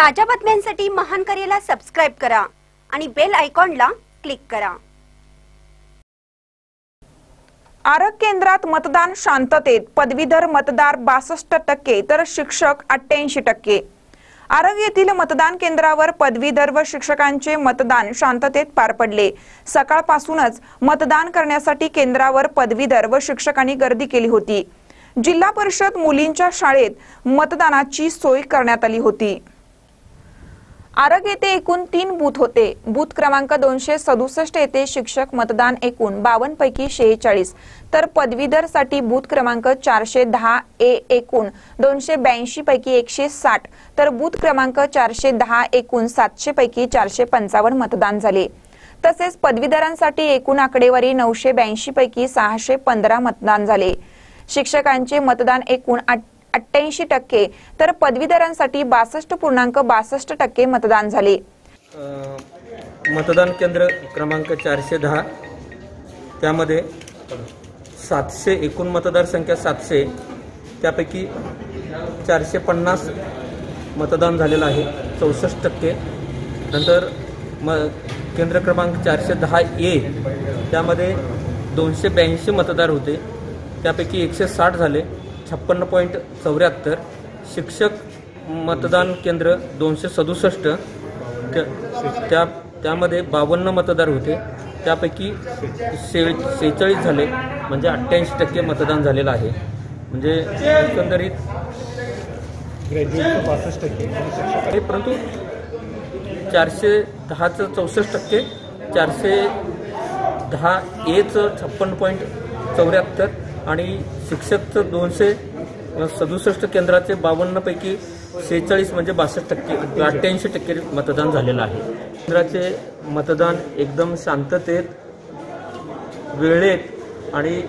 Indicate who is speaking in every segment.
Speaker 1: ताज्या बातम्यांसाठी महान करेला सबस्क्राईब करा आणि बेल आयकॉनला क्लिक करा.
Speaker 2: आरग केंद्रात मतदान शांततेत. पदवीधर मतदार बासष्ट टक्के तर शिक्षक अठ्ठ्याऐंशी टक्के. आरग येथील मतदान केंद्रावर पदवीधर व शिक्षकांचे मतदान शांततेत पार पडले. सकाळपासूनच मतदान करण्यासाठी केंद्रावर पदवीधर व शिक्षकांनी गर्दी केली होती. जिल्हा परिषद मुलींच्या शाळेत मतदानाची सोय करण्यात आली होती. आरग येथे एकूण तीन बूथ होते. बूथ क्रमांक दोनशे सदुसष्ट येथे शिक्षक मतदान एकूण बावन्न पैकी शेहेचाळीस. तर पदवीधरसाठी बूथ क्रमांक चारशे दहा ए एकूण दोनशे ब्याऐंशी पैकी एकशे साठ. तर बूथ क्रमांक चारशे दहा एकूण सातशे पैकी चारशे पंचावन्न मतदान झाले. तसेच पदवीधरांसाठी एकूण आकडेवारी नऊशे ब्याऐंशी पैकी सहाशे पंधरा मतदान झाले. शिक्षकांचे मतदान एकूण अठ्ठ्याऐंशी टक्के. तर पदवीधरांसाठी बासष्ट पूर्णांक बासष्ट टक्के मतदान झाले.
Speaker 3: मतदान केंद्र क्रमांक चारशे दहा. त्यामध्ये सातशे एकूण मतदारसंख्या सातशे. त्यापैकी चारशे पन्नास मतदान झालेलं आहे चौसष्ट टक्के. नंतर म केंद्र क्रमांक चारशे दहा ए त्यामध्ये दोनशे ब्याऐंशी मतदार होते. त्यापैकी एकशे साठ झाले. छप्पन्न पॉईंट चौऱ्याहत्तर. शिक्षक मतदान केंद्र दोनशे सदुसष्ट. त्या त्या त्यामध्ये बावन्न मतदार होते. त्यापैकी शे शेहेचाळीस झाले. म्हणजे अठ्ठ्याऐंशी टक्के मतदान झालेलं आहे. म्हणजे एकंदरीत
Speaker 4: ग्रॅज्युएटचं पासष्ट टक्के
Speaker 3: परंतु चारशे दहाचं चौसष्ट टक्के चारशे दहा एचं छप्पन्न पॉईंट चौऱ्याहत्तर आणि शिक्षकचं दोनशे सदुसष्ट केंद्राचे बावन्नपैकी शेहेचाळीस म्हणजे बासष्ट टक्के अठ्ठ्याऐंशी टक्के मतदान झालेलं आहे. केंद्राचे मतदान एकदम शांततेत वेळेत आणि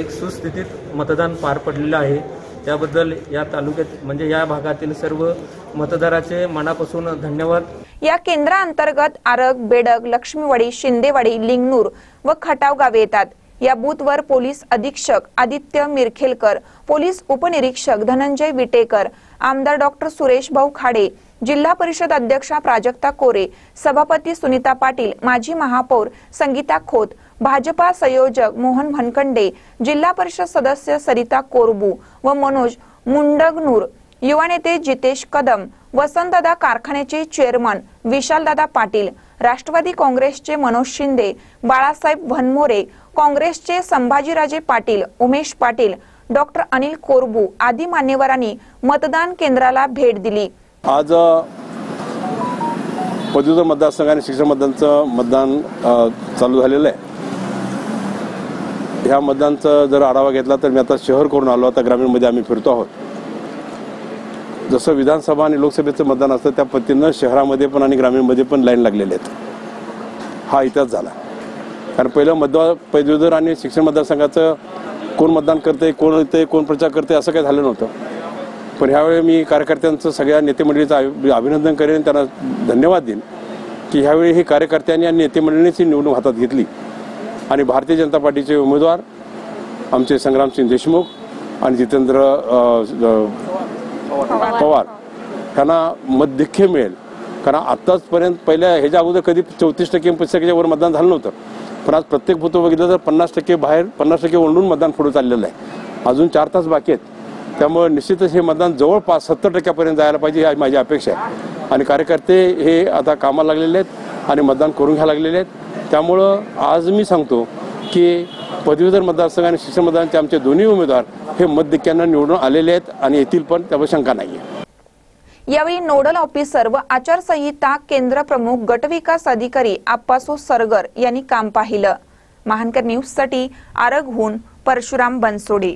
Speaker 3: एक सुस्थितीत मतदान पार पडलेलं आहे. त्याबद्दल या तालुक्यात म्हणजे या भागातील सर्व मतदाराचे मनापासून धन्यवाद.
Speaker 2: या केंद्राअंतर्गत आरग बेडग लक्ष्मीवाडी शिंदेवाडी लिंगनूर व खटाव गावे येतात. या बूथवर पोलीस अधीक्षक आदित्य मिरखेलकर पोलीस उपनिरीक्षक धनंजय विटेकर आमदार डॉक्टर सुरेश भाऊ खाडे जिल्हा परिषद अध्यक्षा प्राजक्ता कोरे सभापती सुनीता पाटील माजी महापौर संगीता खोत भाजपा संयोजक मोहन भनकंडे जिल्हा परिषद सदस्य सरिता कोरबू व मनोज मुंडगनूर युवा नेते जितेश कदम वसंतदादा कारखान्याचे चेअरमन विशालदादा पाटील राष्ट्रवादी काँग्रेसचे मनोज शिंदे बाळासाहेब भनमोरे काँग्रेसचे संभाजीराजे पाटील उमेश पाटील डॉक्टर अनिल कोरबू आदी मान्यवरांनी मतदान केंद्राला भेट दिली.
Speaker 5: आज पदवीधर मतदारसंघ आणि शिक्षण मतदानचं मतदान चालू झालेलं आहे. ह्या मतदानचा जर आढावा घेतला तर मी आता शहर करून आलो आता ग्रामीणमध्ये आम्ही फिरतो आहोत. जसं विधानसभा आणि लोकसभेचं मतदान असतं त्या पद्धतीनं शहरामध्ये पण आणि ग्रामीणमध्ये पण लाईन लागलेले आहेत. हा इतिहास झाला. कारण पहिलं मतदार पदवीधर आणि शिक्षण मतदारसंघाचं कोण मतदान करते कोण येते कोण प्रचार करते असं काही झालं नव्हतं. पण ह्यावेळी मी कार्यकर्त्यांचं सगळ्या नेतेमंडळीचं अभिनंदन करेन त्यांना धन्यवाद देईन की ह्यावेळी ही कार्यकर्त्यांनी आणि नेतेमंडळींनीच ही निवडणूक हातात घेतली. आणि भारतीय जनता पार्टीचे उमेदवार आमचे संग्रामसिंग देशमुख आणि जितेंद्र पवार. त्यांना मध्यख्य मिळेल. कारण आत्ताचपर्यंत पहिल्या ह्याच्या अगोदर कधी चौतीस टक्के पस्तीस टक्क्याच्या वर मतदान झालं नव्हतं. पण आज प्रत्येक भूत बघितलं तर पन्नास टक्के बाहेर पन्नास टक्के ओंडून मतदान पुढे चाललेलं आहे. अजून चार तास बाकी आहेत. त्यामुळे निश्चितच हे मतदान जवळपास सत्तर टक्क्यापर्यंत जायला पाहिजे ही माझी अपेक्षा आहे. आणि कार्यकर्ते हे आता कामाला लागलेले आहेत आणि मतदान करून घ्यायला लागलेले आहेत. त्यामुळं आज मी सांगतो की पदवीधर मतदारसंघ आणि शिक्षण मतदारांचे आमचे दोन्ही उमेदवार हे मतदिक्यांना निवडून आलेले आहेत आणि येथील पण त्यावर शंका नाही
Speaker 2: यावेळी नोडल ऑफिसर व आचारसंहिता केंद्र प्रमुख गटविकास अधिकारी आप्पासो सरगर यांनी काम पाहिलं. महानकर न्यूजसाठी आरगहून परशुराम बनसोडे.